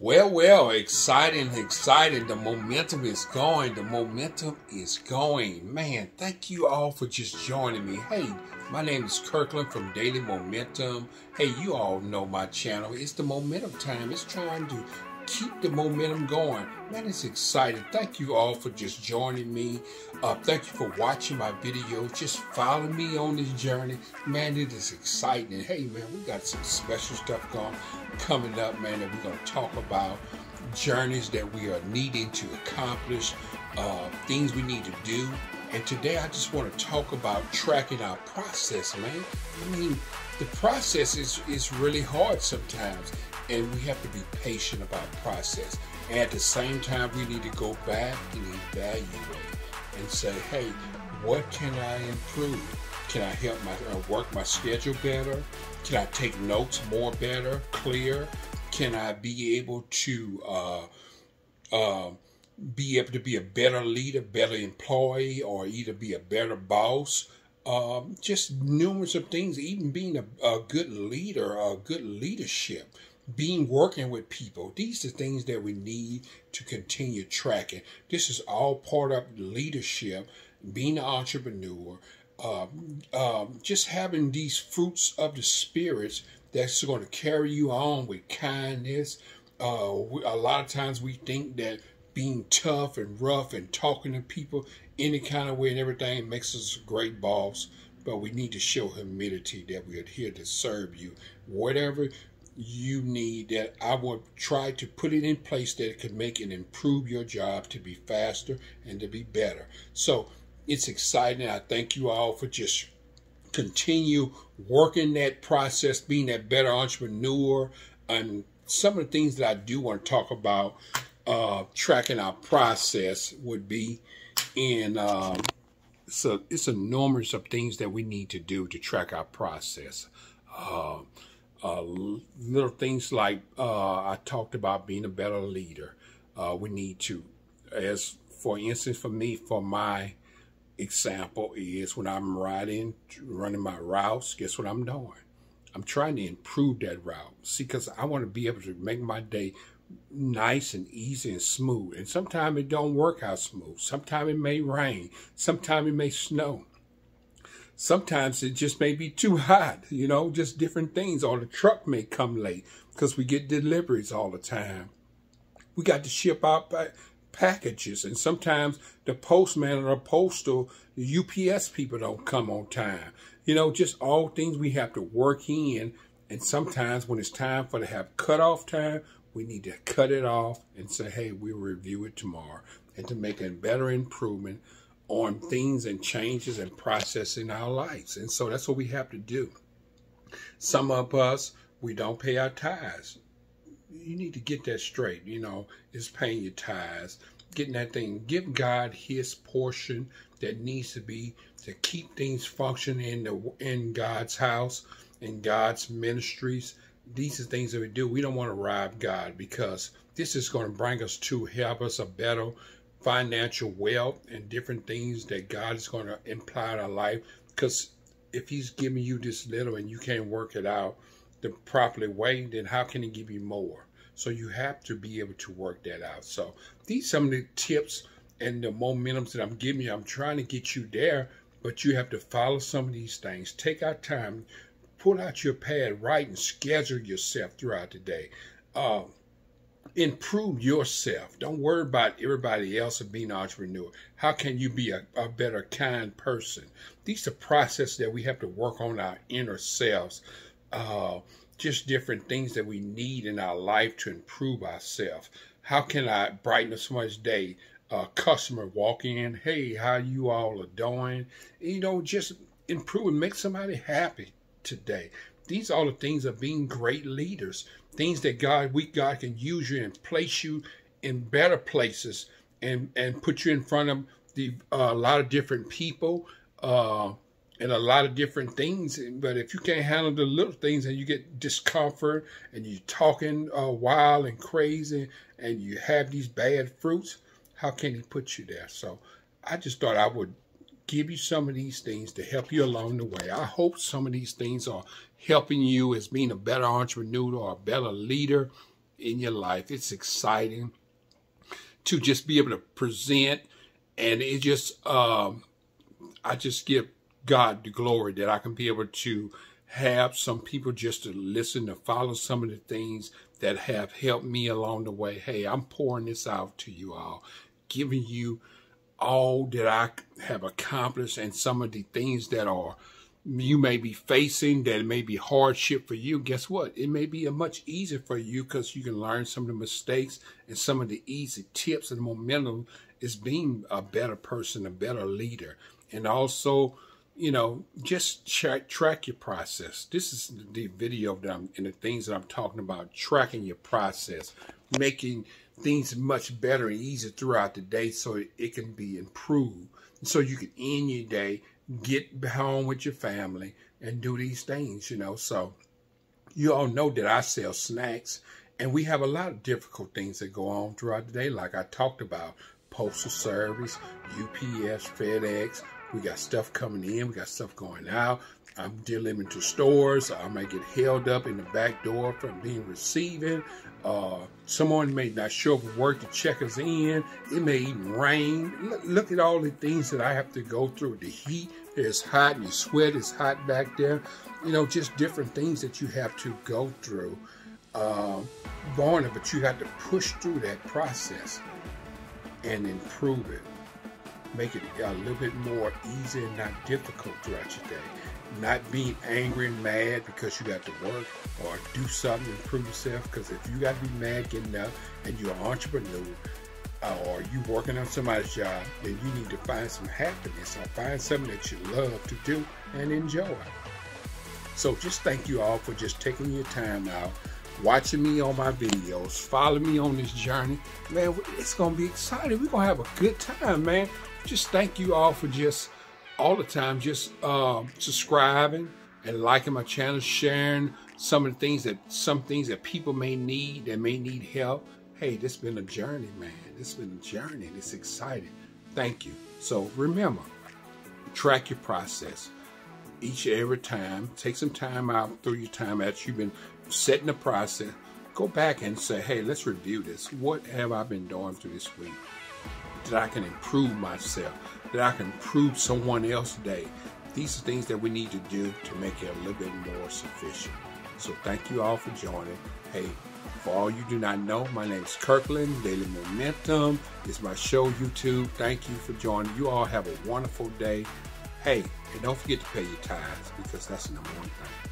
Well, well, exciting, exciting. The momentum is going. The momentum is going. Man, thank you all for just joining me. Hey, my name is Kirkland from Daily Momentum. Hey, you all know my channel. It's the momentum time. It's trying to keep the momentum going. Man, it's exciting. Thank you all for just joining me. Uh, thank you for watching my video. Just follow me on this journey. Man, it is exciting. hey, man, we got some special stuff going coming up, man, that we're going to talk about. Journeys that we are needing to accomplish, uh, things we need to do. And today I just want to talk about tracking our process, man. I mean, the process is, is really hard sometimes and we have to be patient about process. And at the same time, we need to go back and evaluate and say, hey, what can I improve? Can I help my uh, work my schedule better? Can I take notes more better, clear? Can I be able to uh, uh, be able to be a better leader, better employee, or either be a better boss? Um, just numerous of things, even being a, a good leader, a good leadership being working with people. These are things that we need to continue tracking. This is all part of leadership, being an entrepreneur, um, um, just having these fruits of the spirits that's going to carry you on with kindness. Uh, we, a lot of times we think that being tough and rough and talking to people any kind of way and everything makes us a great boss but we need to show humility that we are here to serve you. Whatever you need that I would try to put it in place that it could make and improve your job to be faster and to be better. So it's exciting. I thank you all for just continue working that process, being that better entrepreneur, and some of the things that I do want to talk about uh, tracking our process would be in um, so it's enormous of things that we need to do to track our process. Uh, uh, little things like uh, I talked about being a better leader. Uh, we need to, as for instance, for me, for my example is when I'm riding, running my routes, guess what I'm doing? I'm trying to improve that route. See, because I want to be able to make my day nice and easy and smooth. And sometimes it don't work out smooth. Sometimes it may rain. Sometimes it may snow. Sometimes it just may be too hot, you know, just different things. Or the truck may come late because we get deliveries all the time. We got to ship out packages, and sometimes the postman or the postal, the UPS people don't come on time. You know, just all things we have to work in. And sometimes when it's time for to have cutoff time, we need to cut it off and say, hey, we'll review it tomorrow and to make a better improvement on things and changes and process in our lives. And so that's what we have to do. Some of us, we don't pay our tithes. You need to get that straight. You know, it's paying your tithes, getting that thing. Give God His portion that needs to be to keep things functioning in the in God's house, in God's ministries. These are things that we do. We don't want to rob God because this is going to bring us to help us a better financial wealth and different things that God is going to imply in our life. Because if He's giving you this little and you can't work it out the properly way, then how can He give you more? So you have to be able to work that out. So these some of the tips and the momentums that I'm giving you. I'm trying to get you there, but you have to follow some of these things. Take out time, pull out your pad, write and schedule yourself throughout the day. Uh, improve yourself. Don't worry about everybody else and being an entrepreneur. How can you be a, a better, kind person? These are processes that we have to work on our inner selves. Uh, just different things that we need in our life to improve ourselves. How can I brighten someone's day? A customer walk in, hey, how you all are doing? You know, just improve and make somebody happy today. These are the things of being great leaders. Things that God, we God can use you and place you in better places and and put you in front of the uh, a lot of different people uh, and a lot of different things. But if you can't handle the little things and you get discomfort and you're talking uh, wild and crazy and you have these bad fruits, how can He put you there? So I just thought I would give you some of these things to help you along the way. I hope some of these things are helping you as being a better entrepreneur or a better leader in your life. It's exciting to just be able to present. And it just, um, I just give God the glory that I can be able to have some people just to listen to follow some of the things that have helped me along the way. Hey, I'm pouring this out to you all, giving you all that I have accomplished and some of the things that are you may be facing that may be hardship for you. Guess what? It may be a much easier for you because you can learn some of the mistakes and some of the easy tips and momentum is being a better person, a better leader. And also you know, just track, track your process. This is the video that I'm, and the things that I'm talking about, tracking your process, making things much better and easier throughout the day so it, it can be improved. So you can end your day, get home with your family, and do these things, you know. So you all know that I sell snacks, and we have a lot of difficult things that go on throughout the day, like I talked about postal service, UPS, FedEx, we got stuff coming in. We got stuff going out. I'm delivering to stores. I might get held up in the back door from being receiving. Uh, someone may not show up at work to check us in. It may even rain. Look, look, at all the things that I have to go through. The heat is hot your sweat is hot back there. You know, just different things that you have to go through. Uh, Barney, but you have to push through that process and improve it make it a little bit more easy and not difficult throughout your day. Not being angry and mad because you got to work or do something to improve yourself. Because if you got to be mad getting up and you're an entrepreneur uh, or you working on somebody's job, then you need to find some happiness or find something that you love to do and enjoy. So just thank you all for just taking your time out watching me on my videos, follow me on this journey. Man, it's going to be exciting. We're going to have a good time, man. Just thank you all for just all the time, just um, subscribing and liking my channel, sharing some of the things that, some things that people may need, that may need help. Hey, this has been a journey, man. This has been a journey. It's exciting. Thank you. So remember, track your process each and every time. Take some time out through your time as you've been setting the process. Go back and say, hey, let's review this. What have I been doing through this week? That I can improve myself, that I can improve someone else's day. These are things that we need to do to make it a little bit more sufficient. So thank you all for joining. Hey, for all you do not know, my name is Kirkland, Daily Momentum. It's my show, YouTube. Thank you for joining. You all have a wonderful day. Hey, and don't forget to pay your tithes because that's the number one thing.